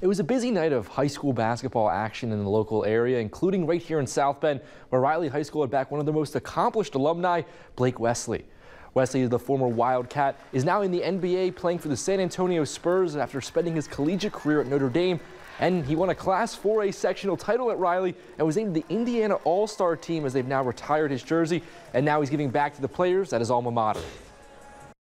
It was a busy night of high school basketball action in the local area, including right here in South Bend, where Riley High School had back one of the most accomplished alumni, Blake Wesley. Wesley, is the former Wildcat, is now in the NBA playing for the San Antonio Spurs after spending his collegiate career at Notre Dame. And he won a Class 4A sectional title at Riley and was named the Indiana All-Star team as they've now retired his jersey. And now he's giving back to the players at his alma mater.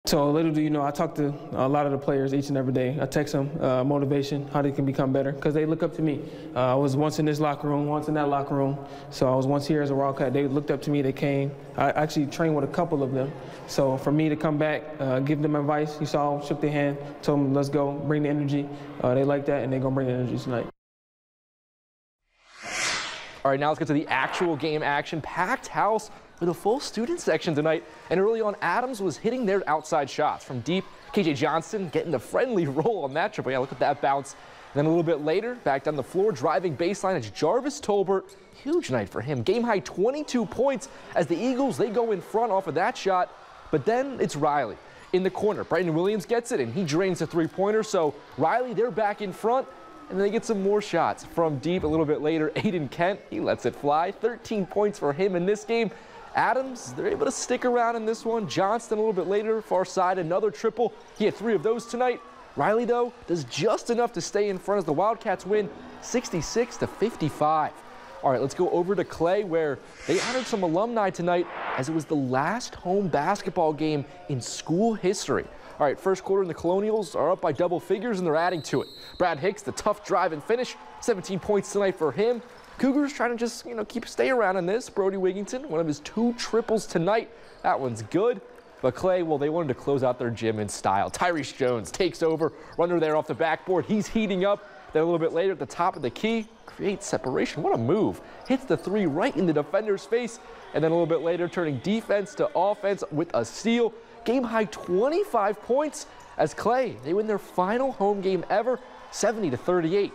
So little do you know, I talk to a lot of the players each and every day. I text them uh, motivation, how they can become better, because they look up to me. Uh, I was once in this locker room, once in that locker room. So I was once here as a Wildcat. They looked up to me. They came. I actually trained with a couple of them. So for me to come back, uh, give them advice, you saw, shook their hand, told them, let's go, bring the energy. Uh, they like that, and they're gonna bring the energy tonight. All right, now let's get to the actual game action. Packed house with a full student section tonight. And early on, Adams was hitting their outside shots from deep. KJ Johnson getting the friendly roll on that triple. Yeah, look at that bounce. And then a little bit later, back down the floor, driving baseline, it's Jarvis Tolbert. Huge night for him. Game high 22 points as the Eagles, they go in front off of that shot. But then it's Riley in the corner. Brighton Williams gets it, and he drains the three-pointer. So Riley, they're back in front. And they get some more shots from deep a little bit later. Aiden Kent, he lets it fly. 13 points for him in this game. Adams, they're able to stick around in this one. Johnston a little bit later, far side, another triple. He had three of those tonight. Riley, though, does just enough to stay in front as the Wildcats win 66 to 55. All right, let's go over to Clay where they honored some alumni tonight as it was the last home basketball game in school history. All right, first quarter and the Colonials are up by double figures and they're adding to it. Brad Hicks, the tough drive and finish, 17 points tonight for him. Cougars trying to just, you know, keep stay around in this. Brody Wigington, one of his two triples tonight. That one's good. But Clay, well, they wanted to close out their gym in style. Tyrese Jones takes over, runner there off the backboard. He's heating up. Then a little bit later at the top of the key, creates separation. What a move. Hits the three right in the defender's face. And then a little bit later, turning defense to offense with a steal. Game high 25 points as Clay, they win their final home game ever, 70 to 38.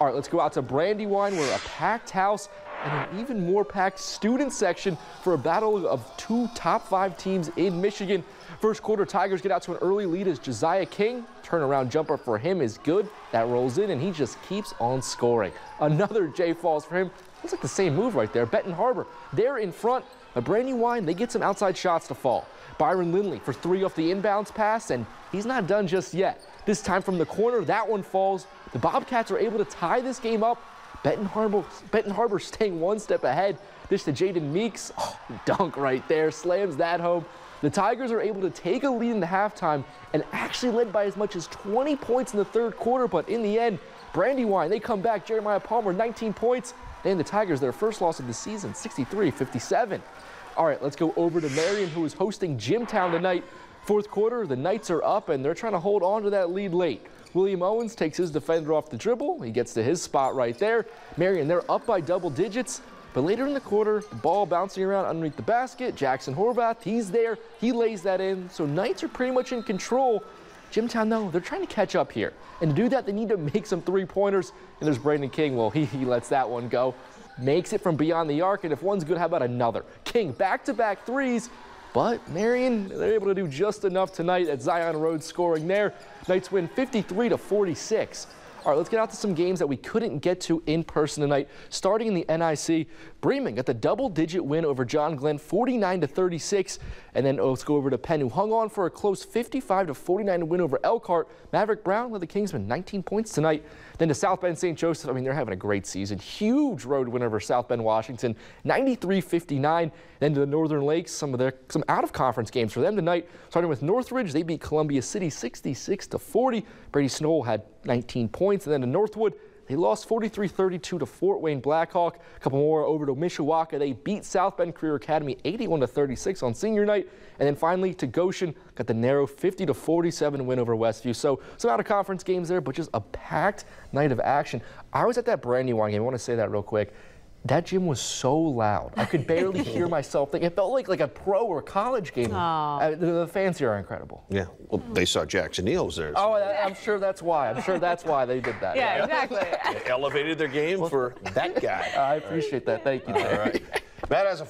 All right, let's go out to Brandywine where a packed house and an even more packed student section for a battle of two top five teams in Michigan. First quarter, Tigers get out to an early lead as Josiah King. Turnaround jumper for him is good. That rolls in, and he just keeps on scoring. Another J falls for him. Looks like the same move right there. Benton Harbor, they're in front. A brand new Brandywine, they get some outside shots to fall. Byron Lindley for three off the inbounds pass, and he's not done just yet. This time from the corner, that one falls. The Bobcats are able to tie this game up. Benton Harbor, Benton Harbor staying one step ahead. This to Jaden Meeks. Oh, dunk right there, slams that home. The Tigers are able to take a lead in the halftime and actually led by as much as 20 points in the third quarter, but in the end, Brandywine, they come back. Jeremiah Palmer, 19 points. And the Tigers, their first loss of the season, 63-57. All right, let's go over to Marian, who is hosting Jimtown tonight. Fourth quarter, the Knights are up, and they're trying to hold on to that lead late. William Owens takes his defender off the dribble. He gets to his spot right there. Marian, they're up by double digits. But later in the quarter, the ball bouncing around underneath the basket. Jackson Horvath, he's there. He lays that in. So Knights are pretty much in control. Jimtown, though, they're trying to catch up here. And to do that, they need to make some three-pointers. And there's Brandon King. Well, he, he lets that one go. Makes it from beyond the arc. And if one's good, how about another? King back-to-back -back threes. But Marian, they're able to do just enough tonight at Zion Road scoring there. Knights win 53 to 46. All right, let's get out to some games that we couldn't get to in person tonight. Starting in the NIC, Bremen got the double-digit win over John Glenn, 49 to 36. And then oh, let's go over to Penn, who hung on for a close 55 to 49 win over Elkhart. Maverick Brown led the Kingsmen 19 points tonight. Then to South Bend St. Joseph. I mean, they're having a great season. Huge road win over South Bend Washington, 93-59. Then to the Northern Lakes, some of their some out-of-conference games for them tonight. Starting with Northridge, they beat Columbia City 66 to 40. Brady Snow had 19 points. And then to Northwood, they lost 43-32 to Fort Wayne Blackhawk. A couple more over to Mishawaka. They beat South Bend Career Academy 81-36 on senior night. And then finally to Goshen, got the narrow 50-47 win over Westview. So some out of conference games there, but just a packed night of action. I was at that Brandywine game. I want to say that real quick. That gym was so loud. I could barely hear myself think. It felt like like a pro or college game. Uh, the, the, fans here are incredible. Yeah. Well, they saw Jackson Neal was there. Oh, I'm sure that's why. I'm sure that's why they did that. yeah, exactly. they elevated their game well, for that guy. I appreciate that. Thank you. All right. Matt has a